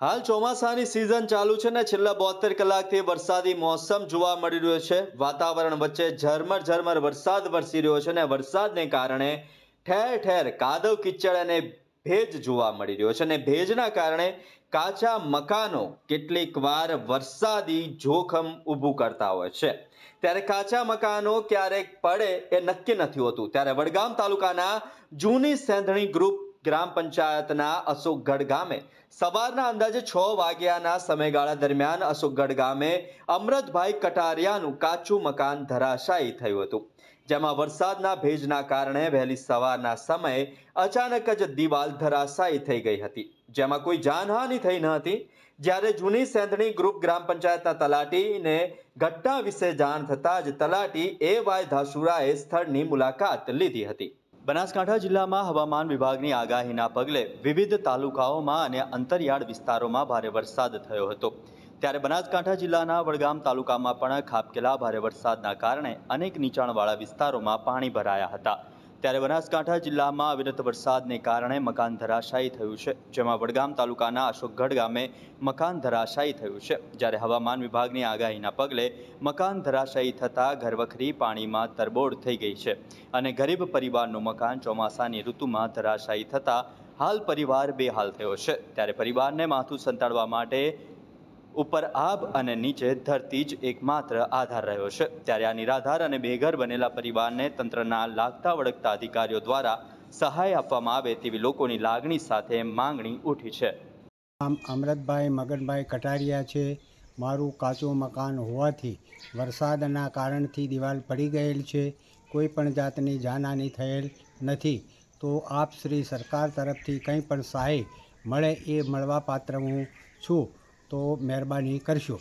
હાલ ચોમાસાની સિઝન ચાલુ છે ને છેલ્લા બોતેર કલાકથી વરસાદી મોસમ જોવા મળી રહ્યો છે. વાતાવરણ વચ્ચે ઝરમર ઝરમર વરસાદ વરસી રહ્યો છે ને વરસાદને કારણે ઠેર ઠેર કાદવ કિચડ અને ભેજ જોવા મળી રહ્યો છે અને ભેજના કારણે કાચા મકાનો કેટલીક વાર વરસાદી જોખમ ઊભું કરતા હોય છે. ત્યારે કાચા મકાનો ક્યારેક પડે એ નક્કી નથી હોતું. ત્યારે વડગામ તાલુકાના જૂની સેંધણી ગ્રુપ ગ્રામ પંચાયતના અશોકગઢ ગામે સવારના અંદાજે છ વાગ્યાના સમયગાળા દરમિયાન અશોકગઢ ગામે અમૃતભાઈ કટારિયાનું કાચું મકાન ધરાશાયી થયું હતું. જેમાં વરસાદના ભેજના કારણે વહેલી સવારના સમયે અચાનક જ દિવાલ ધરાશાયી થઈ ગઈ હતી. જેમાં કોઈ જાનહાનિ થઈ ન હતી. જ્યારે જૂની સેંધણી ગ્રુપ ગ્રામ પંચાયતના તલાટીને ઘટના વિશે જાણ થતાં જ તલાટી એ વાય ધાસુરાએ સ્થળની મુલાકાત લીધી હતી. બનાસકાંઠા જિલ્લામાં હવામાન વિભાગની આગાહીના પગલે વિવિધ તાલુકાઓમાં અને અંતરિયાળ વિસ્તારોમાં ભારે વરસાદ થયો હતો. ત્યારે બનાસકાંઠા જિલ્લાના વડગામ તાલુકામાં પણ ખાબકેલા ભારે વરસાદના કારણે અનેક નીચાણવાળા વિસ્તારોમાં પાણી ભરાયા હતા. ત્યારે બનાસકાંઠા જિલ્લામાં અવિરત વરસાદને કારણે મકાન ધરાશાયી થયું છે. જેમાં વડગામ તાલુકાના અશોકગઢ ગામે મકાન ધરાશાયી થયું છે. જ્યારે હવામાન વિભાગની આગાહીના પગલે મકાન ધરાશાયી થતાં ઘરવખરી પાણીમાં તરબોળ થઈ ગઈ છે અને ગરીબ પરિવારનું મકાન ચોમાસાની ઋતુમાં ધરાશાયી થતાં હાલ પરિવાર બેહાલ થયો છે. ત્યારે પરિવારને માથું સંતાડવા માટે ઉપર આબ અને નીચે ધરતી જ એકમાત્ર આધાર રહ્યો છે. ત્યારે આ નિરાધાર અને બેઘર બનેલા પરિવારને તંત્રના લાગતા વળગતા અધિકારીઓ દ્વારા સહાય આપવામાં આવે તેવી લોકોની લાગણી સાથે માંગણી ઉઠી છે. આમ અમરતભાઈ, મગનભાઈ કટારિયા છે. મારું કાચું મકાન હોવાથી વરસાદના કારણથી દિવાલ પડી ગયેલ છે. કોઈ પણ જાતની જાનહાની થયેલ નથી. તો આપ શ્રી સરકાર તરફથી કંઈ પણ સહાય મળે એ મળવા પાત્ર હું છું. તો મહેરબાની કરશો.